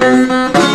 Música